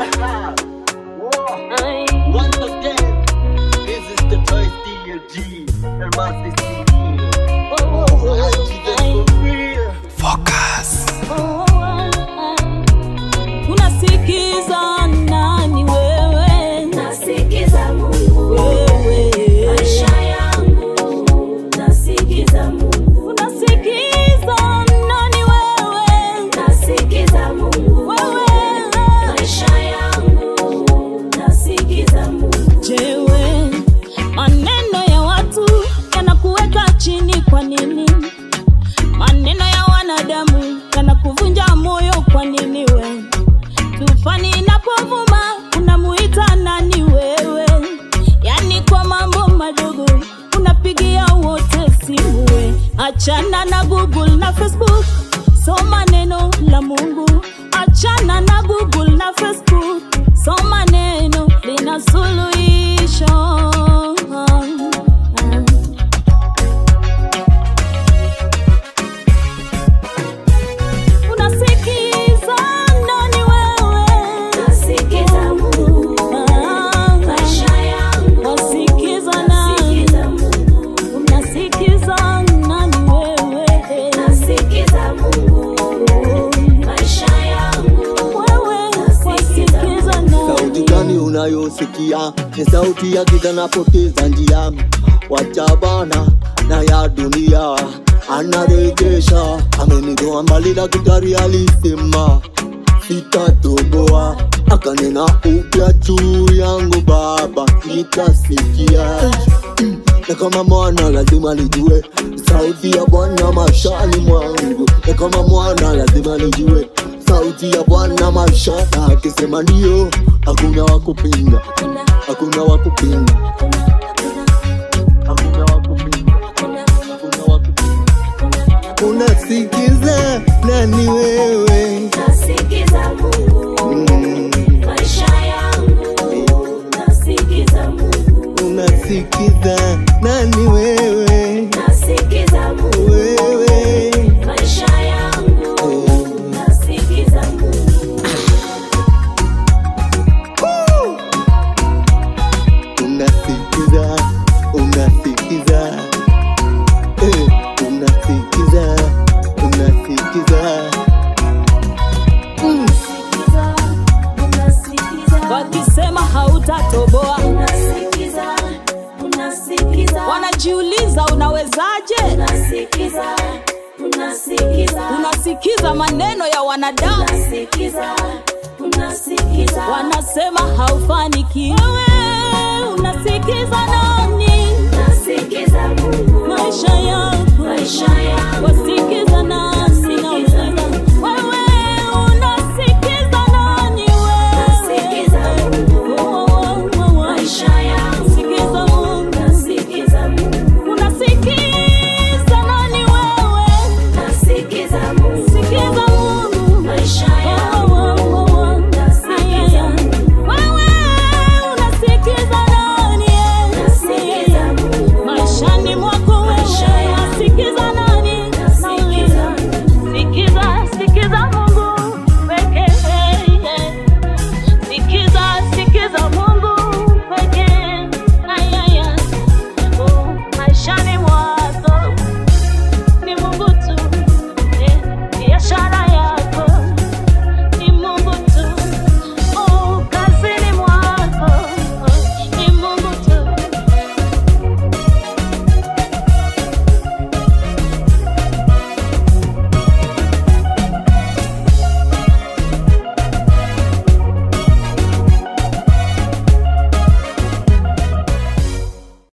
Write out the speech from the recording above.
Once again, this is the Toy DLG. And Master ya wanadamu yanakuvunja moyo kwa nini we? Tufani inapovuma unamuita nani wewe? Yani kwa mambo madogo unapigia wote simu we. Achana na unayosikia? Ni sauti ya giza napoteza njia, wacha Bwana na ya dunia. Anarejesha. Amenitoa mbali na kitari, alisema. Sitatoboa, akanena upya juu yangu Baba, nitasikia. Na kama mwana lazima nijue. Sauti ya Bwana mashani mwangu, na kama mwana lazima nijue. Sauti ya Bwana maishani. Akisema ndio, hakuna wa kupinga, hakuna wa kupinga. Unasikiza nani wewe? nasikiza Mungu, Mm, maisha yangu, nasikiza Mungu, unasikiza nani wewe? Wanajiuliza unawezaje? unasikiza, unasikiza, Unasikiza maneno ya wanadamu, unasikiza, unasikiza, wanasema haufanikiwi. Wewe unasikiza